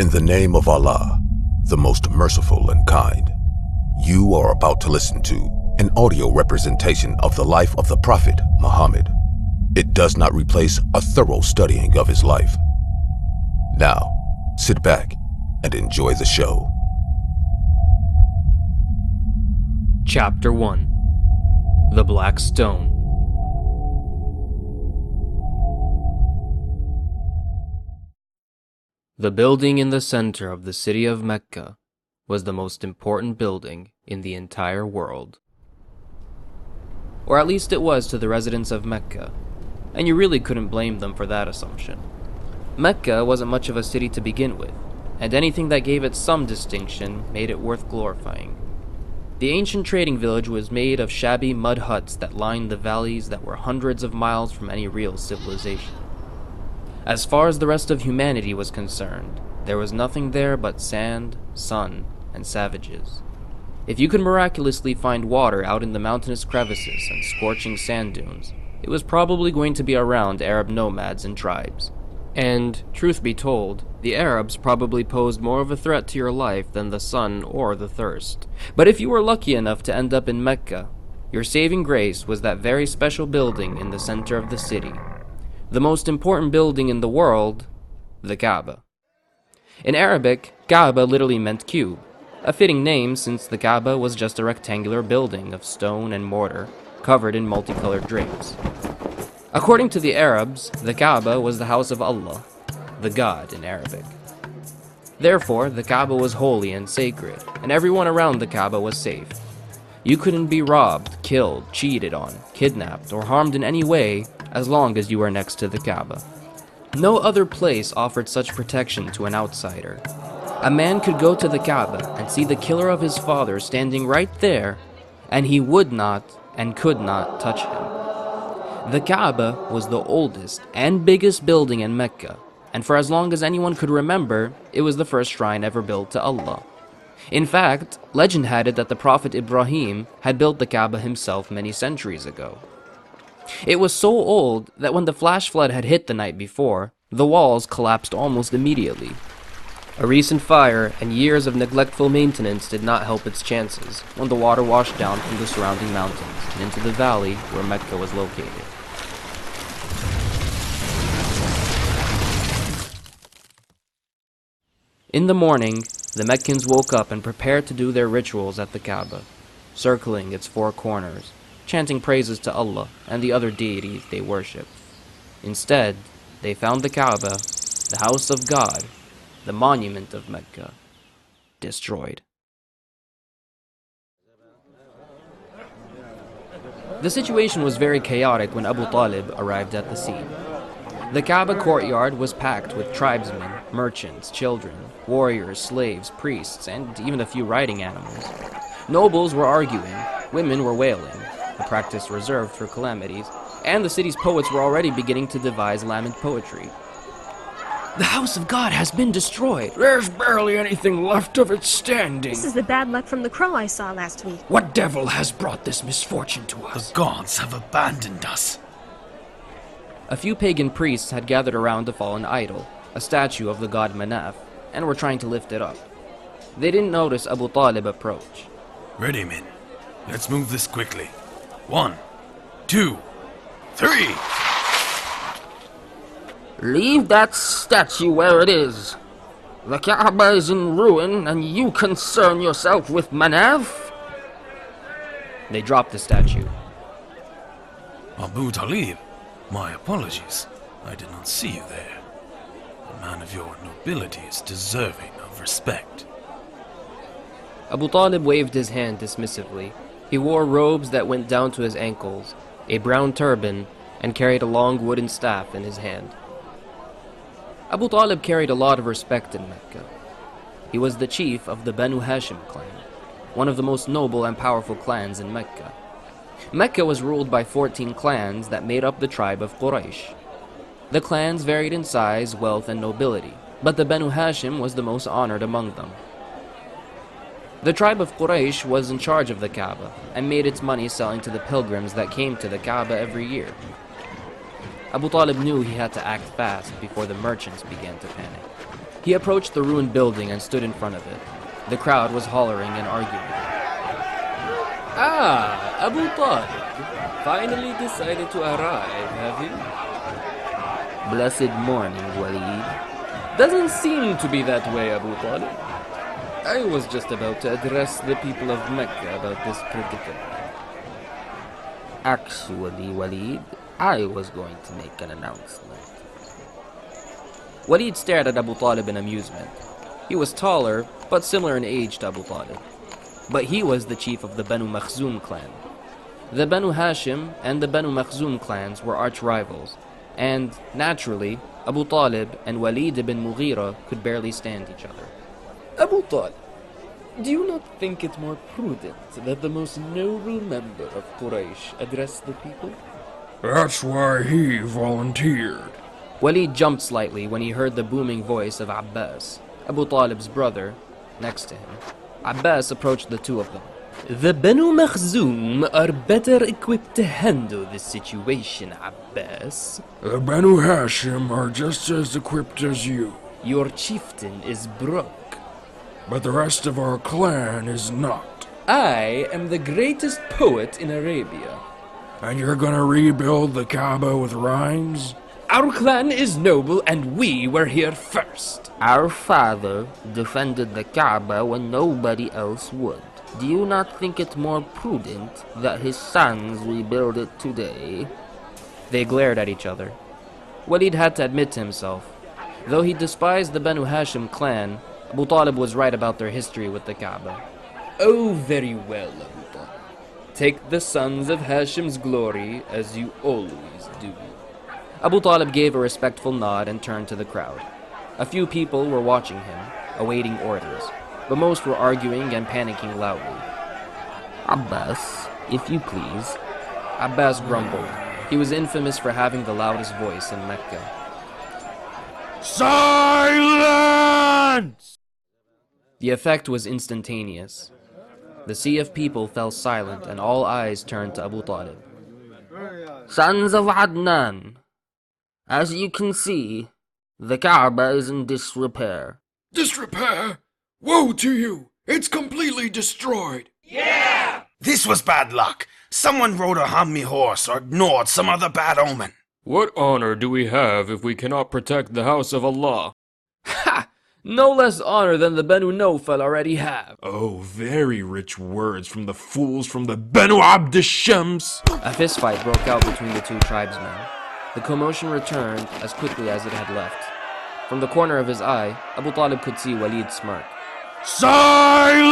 In the name of Allah, the most merciful and kind, you are about to listen to an audio representation of the life of the Prophet Muhammad. It does not replace a thorough studying of his life. Now, sit back and enjoy the show. Chapter 1 The Black Stone The building in the center of the city of Mecca was the most important building in the entire world. Or at least it was to the residents of Mecca, and you really couldn't blame them for that assumption. Mecca wasn't much of a city to begin with, and anything that gave it some distinction made it worth glorifying. The ancient trading village was made of shabby mud huts that lined the valleys that were hundreds of miles from any real civilization. As far as the rest of humanity was concerned, there was nothing there but sand, sun, and savages. If you could miraculously find water out in the mountainous crevices and scorching sand dunes, it was probably going to be around Arab nomads and tribes. And, truth be told, the Arabs probably posed more of a threat to your life than the sun or the thirst. But if you were lucky enough to end up in Mecca, your saving grace was that very special building in the center of the city. The most important building in the world, the Kaaba. In Arabic, Kaaba literally meant cube, a fitting name since the Kaaba was just a rectangular building of stone and mortar, covered in multicolored drapes. According to the Arabs, the Kaaba was the house of Allah, the God in Arabic. Therefore, the Kaaba was holy and sacred, and everyone around the Kaaba was safe. You couldn't be robbed, killed, cheated on, kidnapped, or harmed in any way as long as you were next to the Kaaba. No other place offered such protection to an outsider. A man could go to the Kaaba and see the killer of his father standing right there, and he would not and could not touch him. The Kaaba was the oldest and biggest building in Mecca, and for as long as anyone could remember, it was the first shrine ever built to Allah. In fact, legend had it that the Prophet Ibrahim had built the Kaaba himself many centuries ago. It was so old that when the flash flood had hit the night before, the walls collapsed almost immediately. A recent fire and years of neglectful maintenance did not help its chances when the water washed down from the surrounding mountains and into the valley where Mecca was located. In the morning, the Meccans woke up and prepared to do their rituals at the Kaaba, circling its four corners, chanting praises to Allah and the other deities they worshipped. Instead, they found the Kaaba, the house of God, the monument of Mecca, destroyed. The situation was very chaotic when Abu Talib arrived at the scene. The Kaaba courtyard was packed with tribesmen, merchants, children, warriors, slaves, priests, and even a few riding animals. Nobles were arguing, women were wailing, practice reserved for calamities, and the city's poets were already beginning to devise lament poetry. The house of God has been destroyed. There's barely anything left of it standing. This is the bad luck from the crow I saw last week. What devil has brought this misfortune to us? The gods have abandoned us. A few pagan priests had gathered around a fallen idol, a statue of the god Manaf, and were trying to lift it up. They didn't notice Abu Talib approach. Ready, men. Let's move this quickly. One, two, three! Leave that statue where it is. The Kaaba is in ruin, and you concern yourself with Manaf? They dropped the statue. Abu Talib, my apologies. I did not see you there. A man of your nobility is deserving of respect. Abu Talib waved his hand dismissively. He wore robes that went down to his ankles, a brown turban, and carried a long wooden staff in his hand. Abu Talib carried a lot of respect in Mecca. He was the chief of the Banu Hashim clan, one of the most noble and powerful clans in Mecca. Mecca was ruled by 14 clans that made up the tribe of Quraysh. The clans varied in size, wealth, and nobility, but the Banu Hashim was the most honored among them. The tribe of Quraysh was in charge of the Kaaba and made its money selling to the pilgrims that came to the Kaaba every year. Abu Talib knew he had to act fast before the merchants began to panic. He approached the ruined building and stood in front of it. The crowd was hollering and arguing. Ah, Abu Talib. Finally decided to arrive, have you? Blessed morning, Walid. Doesn't seem to be that way, Abu Talib. I was just about to address the people of Mecca about this predicament. Actually, Walid, I was going to make an announcement. Walid stared at Abu Talib in amusement. He was taller, but similar in age to Abu Talib. But he was the chief of the Banu Makhzum clan. The Banu Hashim and the Banu Makhzum clans were arch rivals, and, naturally, Abu Talib and Walid ibn Mughira could barely stand each other. Abu Talib, do you not think it more prudent that the most noble member of Quraysh address the people? That's why he volunteered. Walid jumped slightly when he heard the booming voice of Abbas, Abu Talib's brother, next to him. Abbas approached the two of them. The Banu Makhzum are better equipped to handle this situation, Abbas. The Banu Hashim are just as equipped as you, Your chieftain is broke. But the rest of our clan is not. I am the greatest poet in Arabia. And you're gonna rebuild the Kaaba with rhymes? Our clan is noble and we were here first. Our father defended the Kaaba when nobody else would. Do you not think it more prudent that his sons rebuild it today? They glared at each other. Walid had to admit to himself. Though he despised the Banu Hashim clan, Abu Talib was right about their history with the Kaaba. Oh, very well, Abu Talib. Take the sons of Hashim's glory as you always do. Abu Talib gave a respectful nod and turned to the crowd. A few people were watching him, awaiting orders, but most were arguing and panicking loudly. Abbas, if you please. Abbas grumbled. He was infamous for having the loudest voice in Mecca. Silence! The effect was instantaneous. The sea of people fell silent and all eyes turned to Abu Talib. Sons of Adnan, as you can see, the Kaaba is in disrepair. Disrepair? Woe to you! It's completely destroyed! Yeah! This was bad luck. Someone rode a Hummy horse or ignored some other bad omen. What honor do we have if we cannot protect the house of Allah? Ha! No less honor than the Benu Nawfal already have. Oh, very rich words from the fools from the Benu Abd Shams. A fistfight broke out between the two tribesmen. The commotion returned as quickly as it had left. From the corner of his eye, Abu Talib could see Walid smirk. Silence!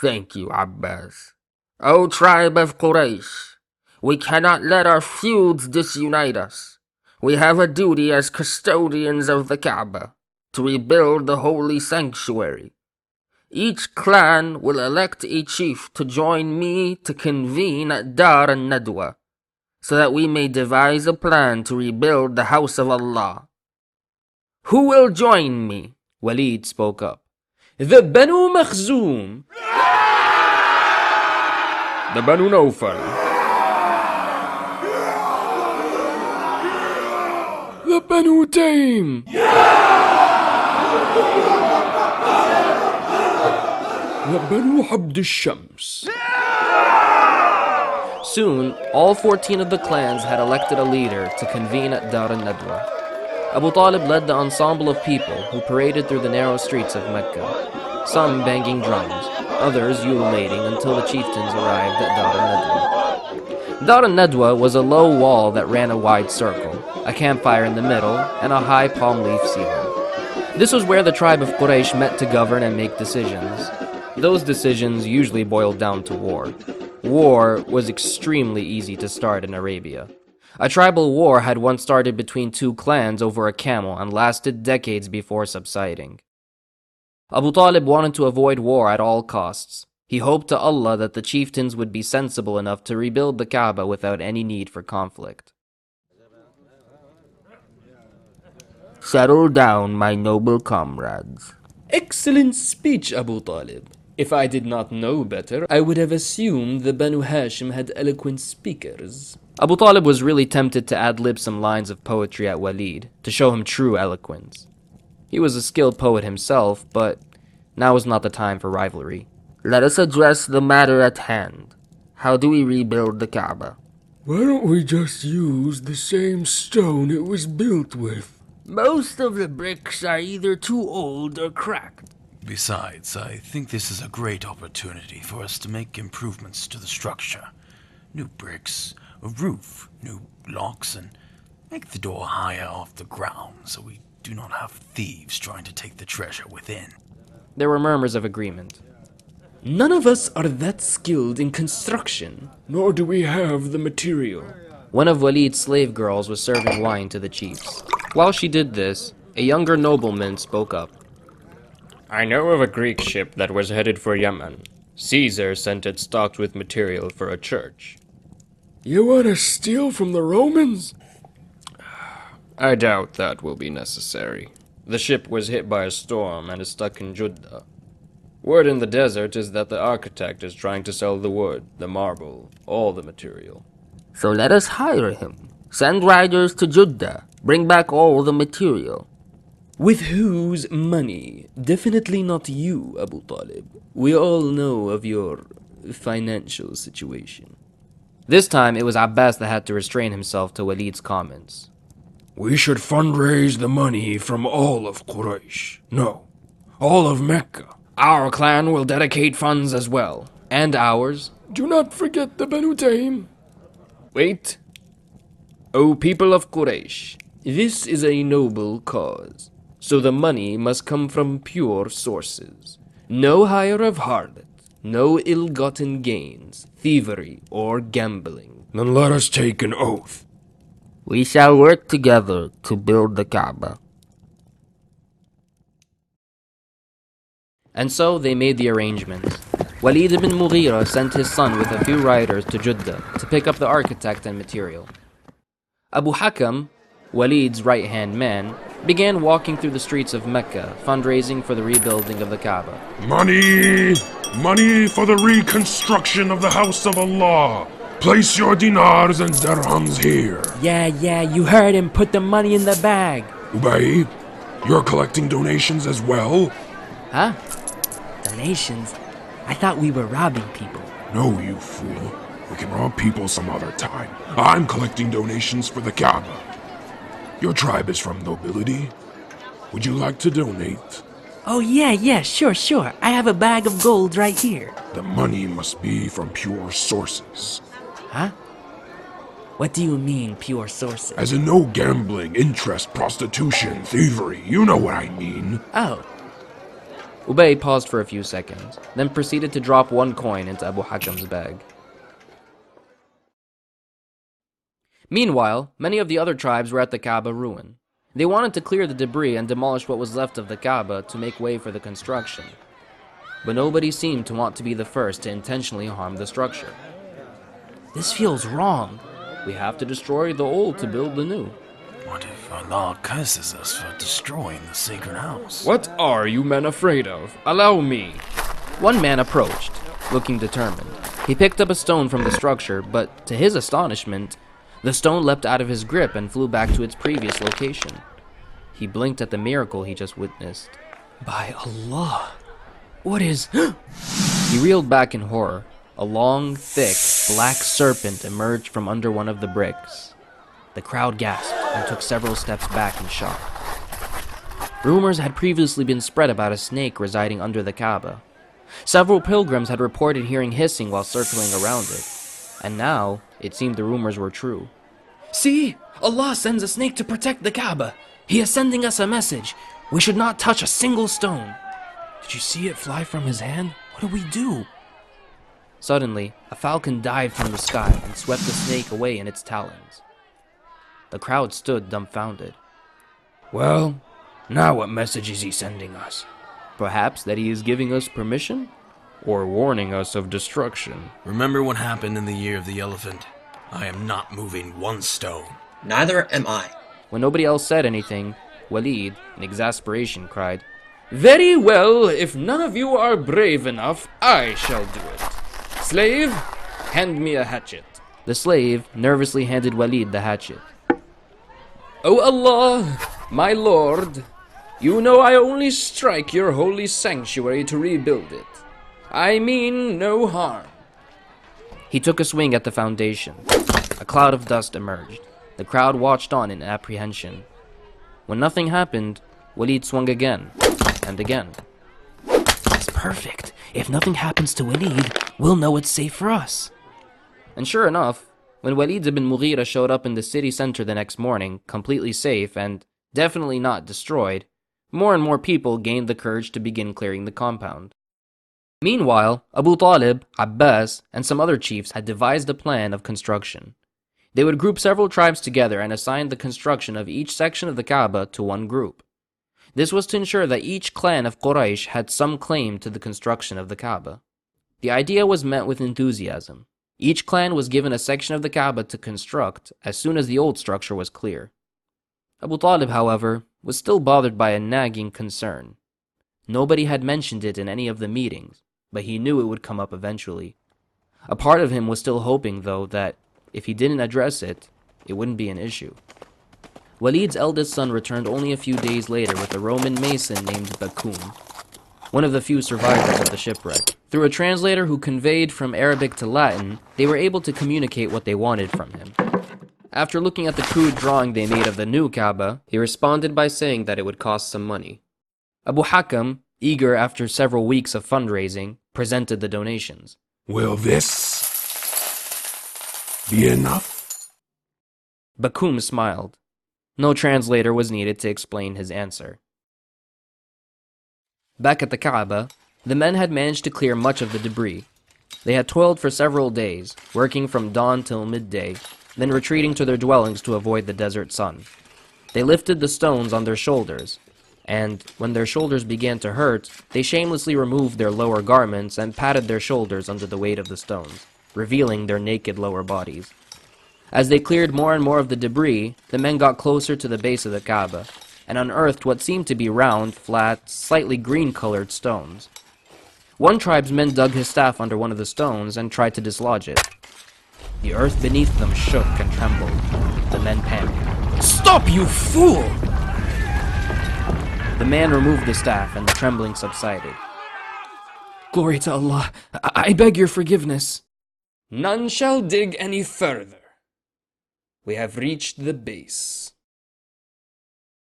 Thank you, Abbas. O tribe of Quraysh, we cannot let our feuds disunite us. We have a duty as custodians of the Kaaba to rebuild the holy sanctuary. Each clan will elect a chief to join me to convene at Dar an-Nadwa, so that we may devise a plan to rebuild the house of Allah. Who will join me? Walid spoke up. The Banu Makhzum! The Banu Nawfal. The Banu Taym! The Banu Abd Shams. Soon, all 14 of the clans had elected a leader to convene at Dar al-Nadwa. Abu Talib led the ensemble of people who paraded through the narrow streets of Mecca, some banging drums, others ululating until the chieftains arrived at Dar al-Nadwa. Dar al-Nadwa was a low wall that ran a wide circle, a campfire in the middle, and a high palm leaf ceiling. This was where the tribe of Quraysh met to govern and make decisions. Those decisions usually boiled down to war. War was extremely easy to start in Arabia. A tribal war had once started between two clans over a camel and lasted decades before subsiding. Abu Talib wanted to avoid war at all costs. He hoped to Allah that the chieftains would be sensible enough to rebuild the Kaaba without any need for conflict. Settle down, my noble comrades. Excellent speech, Abu Talib. If I did not know better, I would have assumed the Banu Hashim had eloquent speakers. Abu Talib was really tempted to ad lib some lines of poetry at Walid to show him true eloquence. He was a skilled poet himself, but now was not the time for rivalry. Let us address the matter at hand. How do we rebuild the Kaaba? Why don't we just use the same stone it was built with? Most of the bricks are either too old or cracked. Besides, I think this is a great opportunity for us to make improvements to the structure. New bricks, a roof, new locks, and make the door higher off the ground so we do not have thieves trying to take the treasure within. There were murmurs of agreement. None of us are that skilled in construction, nor do we have the material. One of Walid's slave girls was serving wine to the chiefs. While she did this, a younger nobleman spoke up. I know of a Greek ship that was headed for Yemen. Caesar sent it stocked with material for a church. You want to steal from the Romans? I doubt that will be necessary. The ship was hit by a storm and is stuck in Jeddah. Word in the desert is that the architect is trying to sell the wood, the marble, all the material. So let us hire him. Send riders to Jeddah. Bring back all the material. With whose money? Definitely not you, Abu Talib. We all know of your financial situation. This time it was Abbas that had to restrain himself to Walid's comments. We should fundraise the money from all of Quraysh. No, all of Mecca. Our clan will dedicate funds as well. And ours. Do not forget the Banu Taym. Wait. O people of Quraysh, this is a noble cause, so the money must come from pure sources. No hire of harlot, no ill gotten gains, thievery, or gambling. Then let us take an oath. We shall work together to build the Kaaba. And so they made the arrangements. Walid ibn Mughira sent his son with a few riders to Jeddah to pick up the architect and material. Abu Hakam, Walid's right hand man, began walking through the streets of Mecca, fundraising for the rebuilding of the Kaaba. Money! Money for the reconstruction of the house of Allah! Place your dinars and dirhams here. Yeah, yeah, you heard him. Put the money in the bag. Ubay, you're collecting donations as well? Huh? Donations? I thought we were robbing people. No, you fool. We can rob people some other time. I'm collecting donations for the Kaaba. Your tribe is from nobility. Would you like to donate? Oh, yeah, yeah, sure, sure. I have a bag of gold right here. The money must be from pure sources. Huh? What do you mean, pure sources? As in no gambling, interest, prostitution, thievery. You know what I mean. Oh, Ubay paused for a few seconds, then proceeded to drop one coin into Abu Hakam's bag. Meanwhile, many of the other tribes were at the Kaaba ruin. They wanted to clear the debris and demolish what was left of the Kaaba to make way for the construction. But nobody seemed to want to be the first to intentionally harm the structure. this feels wrong. We have to destroy the old to build the new. What if Allah curses us for destroying the sacred house? What are you men afraid of? Allow me. One man approached, looking determined. He picked up a stone from the structure, but to his astonishment, the stone leapt out of his grip and flew back to its previous location. He blinked at the miracle he just witnessed. By Allah. What is. He reeled back in horror. A long, thick, black serpent emerged from under one of the bricks. The crowd gasped and took several steps back in shock. Rumors had previously been spread about a snake residing under the Kaaba. Several pilgrims had reported hearing hissing while circling around it. And now, it seemed the rumors were true. See? Allah sends a snake to protect the Kaaba. He is sending us a message. We should not touch a single stone. Did you see it fly from his hand? What do we do? Suddenly, a falcon dived from the sky and swept the snake away in its talons. The crowd stood dumbfounded. Well, now what message is he sending us? Perhaps that he is giving us permission? Or warning us of destruction? Remember what happened in the year of the elephant? I am not moving one stone. Neither am I. When nobody else said anything, Walid, in exasperation, cried, Very well, if none of you are brave enough, I shall do it. Slave, hand me a hatchet. The slave nervously handed Walid the hatchet. O Allah, my lord, you know I only strike your holy sanctuary to rebuild it. I mean no harm. He took a swing at the foundation. A cloud of dust emerged. The crowd watched on in apprehension. When nothing happened, Walid swung again, and again. It's perfect. If nothing happens to Walid, we'll know it's safe for us. And sure enough, when Walid ibn Mughira showed up in the city center the next morning, completely safe and definitely not destroyed, more and more people gained the courage to begin clearing the compound. Meanwhile, Abu Talib, Abbas, and some other chiefs had devised a plan of construction. They would group several tribes together and assign the construction of each section of the Kaaba to one group. This was to ensure that each clan of Quraysh had some claim to the construction of the Kaaba. The idea was met with enthusiasm. Each clan was given a section of the Kaaba to construct as soon as the old structure was clear. Abu Talib, however, was still bothered by a nagging concern. Nobody had mentioned it in any of the meetings, but he knew it would come up eventually. A part of him was still hoping, though, that if he didn't address it, it wouldn't be an issue. Walid's eldest son returned only a few days later with a Roman mason named Bakum, one of the few survivors of the shipwreck. Through a translator who conveyed from Arabic to Latin, they were able to communicate what they wanted from him. After looking at the crude drawing they made of the new Kaaba, he responded by saying that it would cost some money. Abu Hakam, eager after several weeks of fundraising, presented the donations. Will this be enough? Bakum smiled. No translator was needed to explain his answer. Back at the Kaaba, the men had managed to clear much of the debris. They had toiled for several days, working from dawn till midday, then retreating to their dwellings to avoid the desert sun. They lifted the stones on their shoulders, and when their shoulders began to hurt, they shamelessly removed their lower garments and patted their shoulders under the weight of the stones, revealing their naked lower bodies. As they cleared more and more of the debris, the men got closer to the base of the Kaaba and unearthed what seemed to be round, flat, slightly green-colored stones. One tribesman dug his staff under one of the stones and tried to dislodge it. The earth beneath them shook and trembled. The men panicked. Stop, you fool! The man removed the staff and the trembling subsided. Glory to Allah. I, I beg your forgiveness. None shall dig any further. We have reached the base.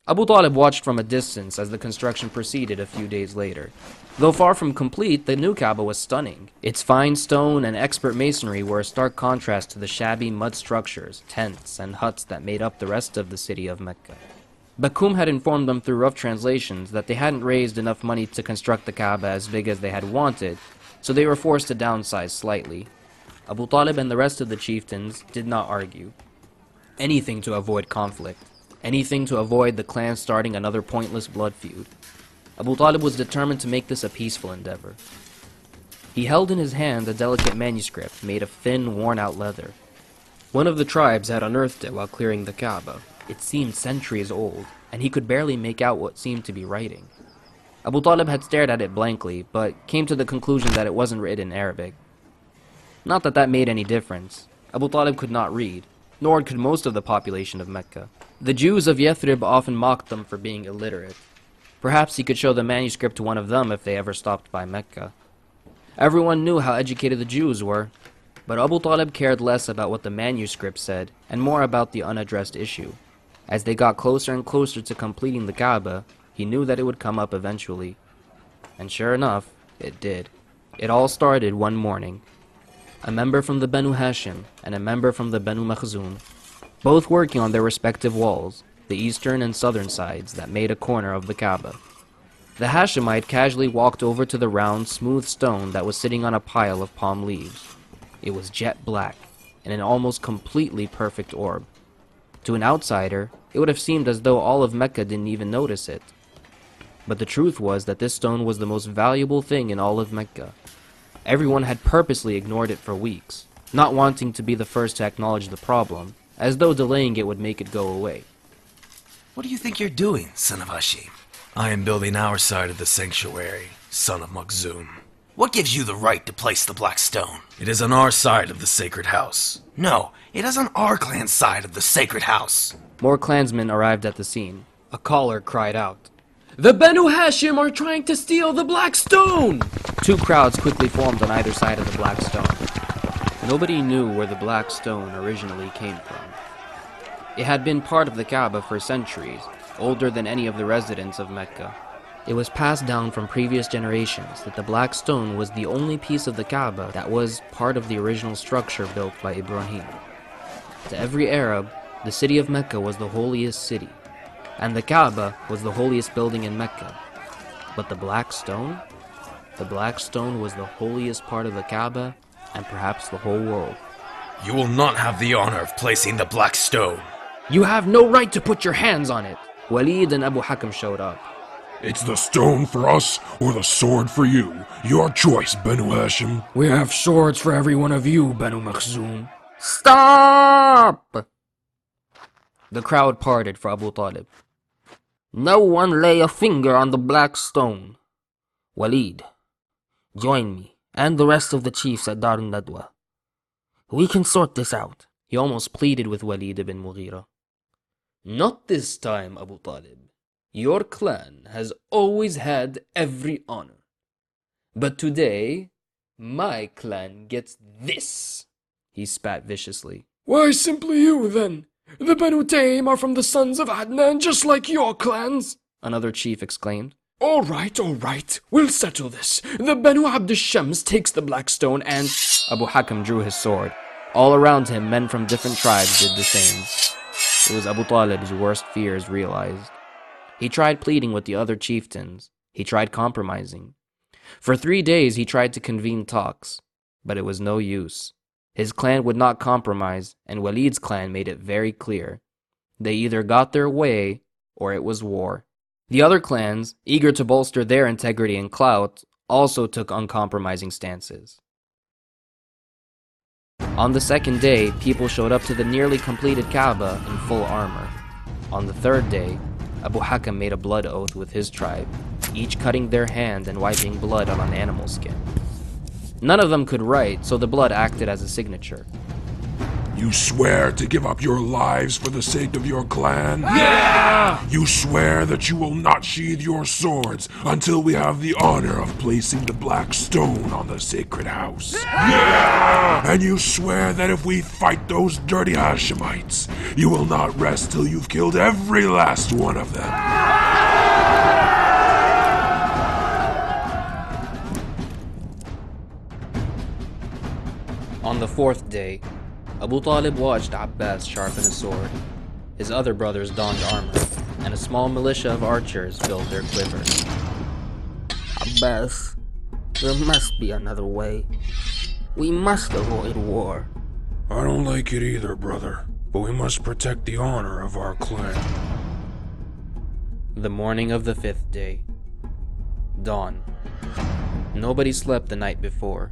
Abu Talib watched from a distance as the construction proceeded a few days later. Though far from complete, the new Kaaba was stunning. Its fine stone and expert masonry were a stark contrast to the shabby mud structures, tents, and huts that made up the rest of the city of Mecca. Bakum had informed them through rough translations that they hadn't raised enough money to construct the Kaaba as big as they had wanted, so they were forced to downsize slightly. Abu Talib and the rest of the chieftains did not argue. Anything to avoid conflict. Anything to avoid the clan starting another pointless blood feud. Abu Talib was determined to make this a peaceful endeavor. He held in his hand a delicate manuscript made of thin, worn-out leather. One of the tribes had unearthed it while clearing the Kaaba. It seemed centuries old, and he could barely make out what seemed to be writing. Abu Talib had stared at it blankly, but came to the conclusion that it wasn't written in Arabic. Not that that made any difference. Abu Talib could not read, nor could most of the population of Mecca. The Jews of Yathrib often mocked them for being illiterate. Perhaps he could show the manuscript to one of them if they ever stopped by Mecca. Everyone knew how educated the Jews were, but Abu Talib cared less about what the manuscript said and more about the unaddressed issue. As they got closer and closer to completing the Kaaba, he knew that it would come up eventually. And sure enough, it did. It all started one morning. A member from the Banu Hashim and a member from the Banu Makhzum, both working on their respective walls, the eastern and southern sides that made a corner of the Kaaba. The Hashemite casually walked over to the round, smooth stone that was sitting on a pile of palm leaves. It was jet black, and an almost completely perfect orb. To an outsider, it would have seemed as though all of Mecca didn't even notice it. But the truth was that this stone was the most valuable thing in all of Mecca. Everyone had purposely ignored it for weeks, not wanting to be the first to acknowledge the problem, as though delaying it would make it go away. What do you think you're doing, son of Hashim? I am building our side of the sanctuary, son of Makhzum. What gives you the right to place the Black Stone? It is on our side of the sacred house. No, it is on our clan's side of the sacred house. More clansmen arrived at the scene. A caller cried out. The Benu Hashim are trying to steal the Black Stone! Two crowds quickly formed on either side of the Black Stone. Nobody knew where the Black Stone originally came from. It had been part of the Kaaba for centuries, older than any of the residents of Mecca. It was passed down from previous generations that the Black Stone was the only piece of the Kaaba that was part of the original structure built by Ibrahim. To every Arab, the city of Mecca was the holiest city, and the Kaaba was the holiest building in Mecca. But the Black Stone? The Black Stone was the holiest part of the Kaaba and perhaps the whole world. You will not have the honor of placing the Black Stone. You have no right to put your hands on it! Walid and Abu Hakam showed up. It's the stone for us or the sword for you. Your choice, Benu Hashim. We have swords for every one of you, Banu Makhzum. Stop! The crowd parted for Abu Talib. No one lay a finger on the black stone. Walid, join me and the rest of the chiefs at Darun Nadwa. We can sort this out. He almost pleaded with Walid ibn Mughira. Not this time, Abu Talib. Your clan has always had every honor. But today, my clan gets this. He spat viciously. Why simply you, then? The Banu Taym are from the sons of Adnan, just like your clans. Another chief exclaimed. All right, all right. We'll settle this. The Banu Abd Shams takes the Black Stone and... Abu Hakam drew his sword. All around him, men from different tribes did the same. It was Abu Talib's worst fears realized. He tried pleading with the other chieftains. He tried compromising. For three days he tried to convene talks, but it was no use. His clan would not compromise, and Walid's clan made it very clear. They either got their way, or it was war. The other clans, eager to bolster their integrity and clout, also took uncompromising stances. On the second day, people showed up to the nearly completed Kaaba in full armor. On the third day, Abu Hakam made a blood oath with his tribe, each cutting their hand and wiping blood on an animal skin. None of them could write, so the blood acted as a signature. You swear to give up your lives for the sake of your clan? Yeah! You swear that you will not sheathe your swords until we have the honor of placing the black stone on the sacred house? Yeah! And you swear that if we fight those dirty Hashemites, you will not rest till you've killed every last one of them? On the fourth day, Abu Talib watched Abbas sharpen a sword. His other brothers donned armor, and a small militia of archers filled their quivers. Abbas, there must be another way. We must avoid war. I don't like it either, brother, but we must protect the honor of our clan. The morning of the fifth day. Dawn. Nobody slept the night before.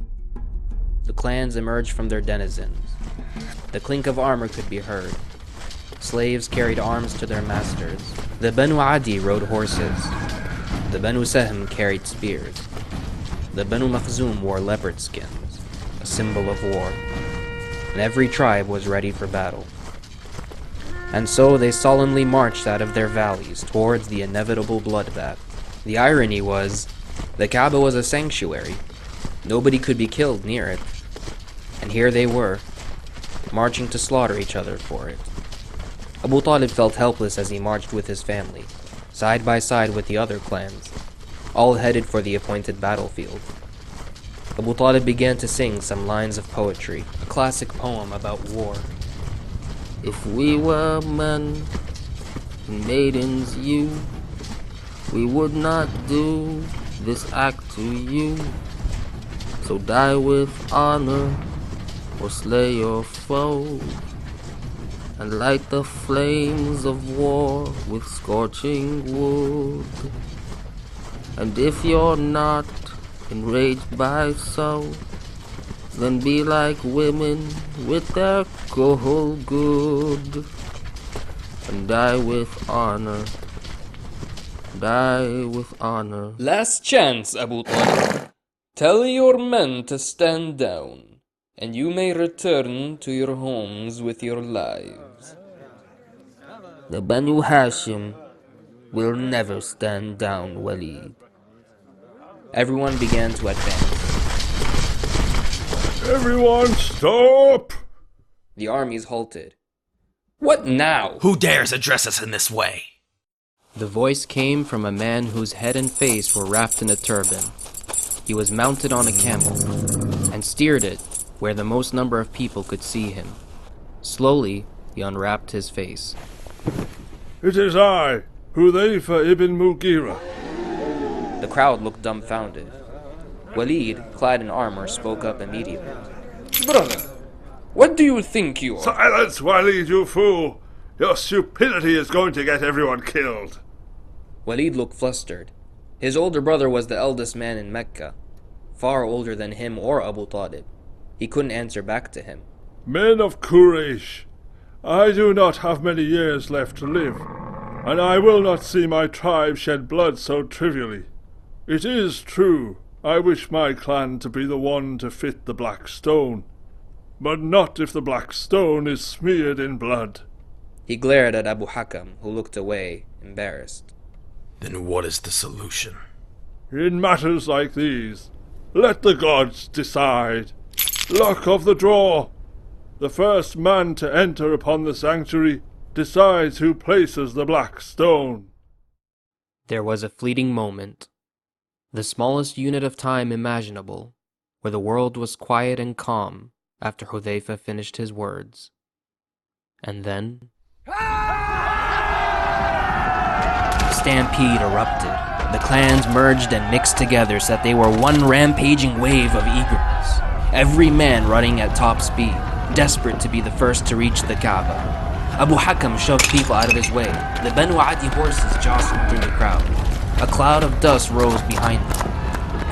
The clans emerged from their denizens. The clink of armor could be heard. Slaves carried arms to their masters. The Banu Adi rode horses. The Banu Sahm carried spears. The Banu Makhzum wore leopard skins, a symbol of war. And every tribe was ready for battle. And so they solemnly marched out of their valleys towards the inevitable bloodbath. The irony was, the Kaaba was a sanctuary. Nobody could be killed near it. And here they were, marching to slaughter each other for it. Abu Talib felt helpless as he marched with his family, side by side with the other clans, all headed for the appointed battlefield. Abu Talib began to sing some lines of poetry, a classic poem about war. If we were men, maidens you, we would not do this act to you. So die with honor, or slay your foe, and light the flames of war with scorching wood. And if you're not enraged by so, then be like women with their goal good, and die with honor. Die with honor. Last chance, Abu. Tell your men to stand down, and you may return to your homes with your lives. The Banu Hashim will never stand down, Walid. Everyone began to advance. Everyone stop! The armies halted. What now? Who dares address us in this way? The voice came from a man whose head and face were wrapped in a turban. He was mounted on a camel and steered it where the most number of people could see him. Slowly, he unwrapped his face. It is I, Hudayfa ibn Mughira. The crowd looked dumbfounded. Walid, clad in armor, spoke up immediately. Brother, what do you think you are? Silence, Walid, you fool! Your stupidity is going to get everyone killed. Walid looked flustered. His older brother was the eldest man in Mecca, far older than him or Abu Talib. He couldn't answer back to him. Men of Quraysh, I do not have many years left to live, and I will not see my tribe shed blood so trivially. It is true, I wish my clan to be the one to fit the black stone, but not if the black stone is smeared in blood. He glared at Abu Hakam, who looked away, embarrassed. Then what is the solution? In matters like these, let the gods decide. Luck of the draw. The first man to enter upon the sanctuary decides who places the black stone. There was a fleeting moment, the smallest unit of time imaginable, where the world was quiet and calm after Hudayfa finished his words. And then. Stampede erupted. The clans merged and mixed together so that they were one rampaging wave of eagerness. Every man running at top speed, desperate to be the first to reach the Kaaba. Abu Hakam shoved people out of his way. The Banu Adi horses jostled through the crowd. A cloud of dust rose behind them.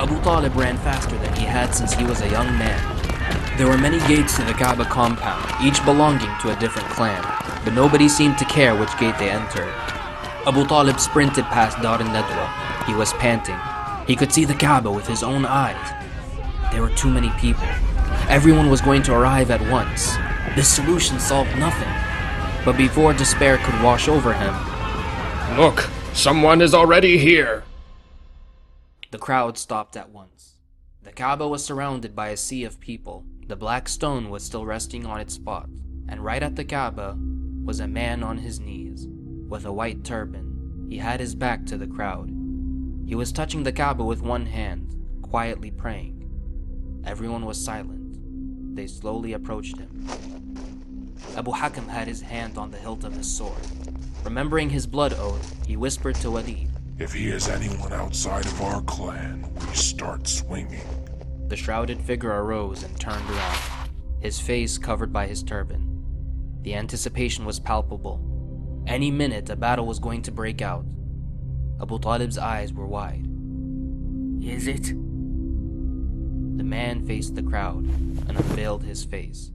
Abu Talib ran faster than he had since he was a young man. There were many gates to the Kaaba compound, each belonging to a different clan, but nobody seemed to care which gate they entered. Abu Talib sprinted past Dar al-Nadwa. He was panting. He could see the Kaaba with his own eyes. There were too many people. Everyone was going to arrive at once. This solution solved nothing. But before despair could wash over him, Look, someone is already here. the crowd stopped at once. The Kaaba was surrounded by a sea of people. The black stone was still resting on its spot, and right at the Kaaba was a man on his knees, with a white turban. He had his back to the crowd. He was touching the Kaaba with one hand, quietly praying. Everyone was silent. They slowly approached him. Abu Hakam had his hand on the hilt of his sword. Remembering his blood oath, he whispered to Walid. If he is anyone outside of our clan, we start swinging. The shrouded figure arose and turned around, his face covered by his turban. The anticipation was palpable. Any minute, a battle was going to break out. Abu Talib's eyes were wide. Is it? The man faced the crowd and unveiled his face.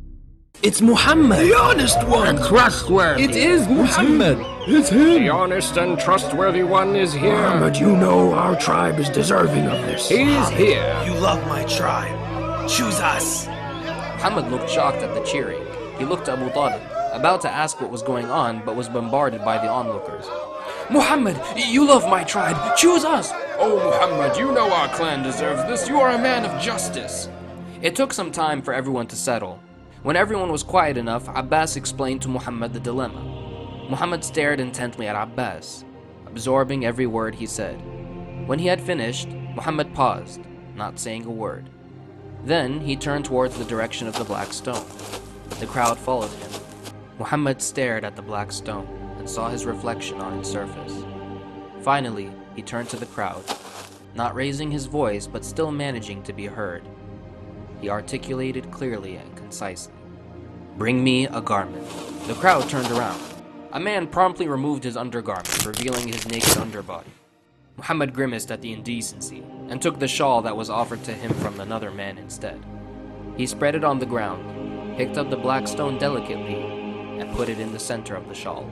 It's Muhammad. The honest one! And Trustworthy! It is Muhammad. It's him! The honest and trustworthy one is here. Muhammad, you know our tribe is deserving of this. He is here. You love my tribe. Choose us. Muhammad looked shocked at the cheering. He looked at Abu Talib, about to ask what was going on, but was bombarded by the onlookers. Muhammad, you love my tribe. Choose us. Oh, Muhammad, you know our clan deserves this. You are a man of justice. It took some time for everyone to settle. When everyone was quiet enough, Abbas explained to Muhammad the dilemma. Muhammad stared intently at Abbas, absorbing every word he said. When he had finished, Muhammad paused, not saying a word. Then he turned towards the direction of the black stone. The crowd followed him. Muhammad stared at the black stone and saw his reflection on its surface. Finally, he turned to the crowd, not raising his voice but still managing to be heard. He articulated clearly and concisely. Bring me a garment. The crowd turned around. A man promptly removed his undergarment, revealing his naked underbody. Muhammad grimaced at the indecency and took the shawl that was offered to him from another man instead. He spread it on the ground, picked up the black stone delicately, and put it in the center of the shawl.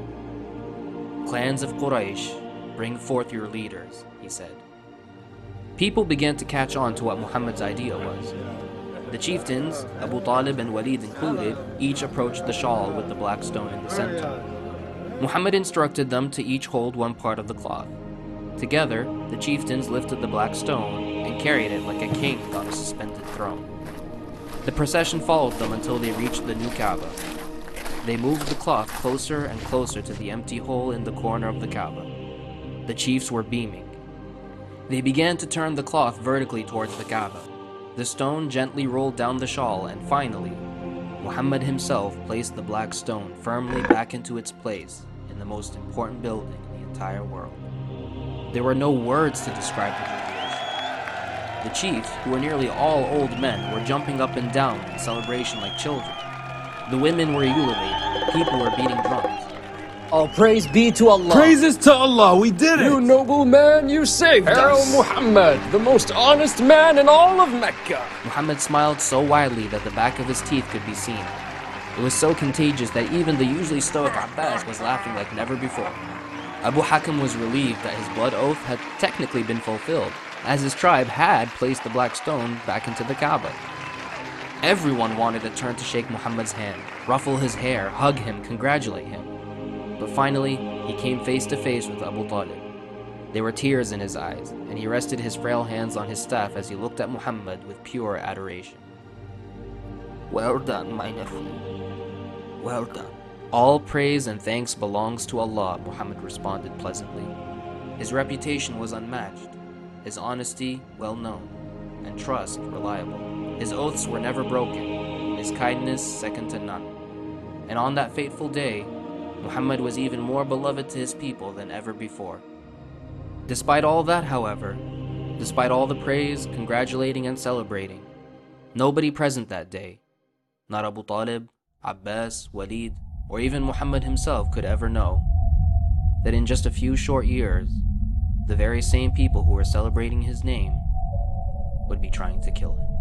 Clans of Quraysh, bring forth your leaders, he said. People began to catch on to what Muhammad's idea was. The chieftains, Abu Talib and Walid included, each approached the shawl with the black stone in the center. Muhammad instructed them to each hold one part of the cloth. Together, the chieftains lifted the black stone and carried it like a king on a suspended throne. The procession followed them until they reached the new Kaaba. They moved the cloth closer and closer to the empty hole in the corner of the Kaaba. The chiefs were beaming. They began to turn the cloth vertically towards the Kaaba. The stone gently rolled down the shawl, and finally, Muhammad himself placed the black stone firmly back into its place in the most important building in the entire world. There were no words to describe the humiliation. The chiefs, who were nearly all old men, were jumping up and down in celebration like children. The women were ululating, people were beating drums. All praise be to Allah. Praises to Allah, we did it! You noble man, you saved Hail us. Muhammad, the most honest man in all of Mecca. Muhammad smiled so widely that the back of his teeth could be seen. It was so contagious that even the usually stoic Abbas was laughing like never before. Abu Hakam was relieved that his blood oath had technically been fulfilled, as his tribe had placed the black stone back into the Kaaba. Everyone wanted to turn to shake Muhammad's hand, ruffle his hair, hug him, congratulate him. But finally, he came face to face with Abu Talib. There were tears in his eyes, and he rested his frail hands on his staff as he looked at Muhammad with pure adoration. Well done, my nephew. Well done. All praise and thanks belongs to Allah, Muhammad responded pleasantly. His reputation was unmatched, his honesty well known, and trust reliable. His oaths were never broken, his kindness second to none. And on that fateful day, Muhammad was even more beloved to his people than ever before. Despite all that, however, despite all the praise, congratulating, and celebrating, nobody present that day, not Abu Talib, Abbas, Walid, or even Muhammad himself could ever know that in just a few short years, the very same people who were celebrating his name would be trying to kill him.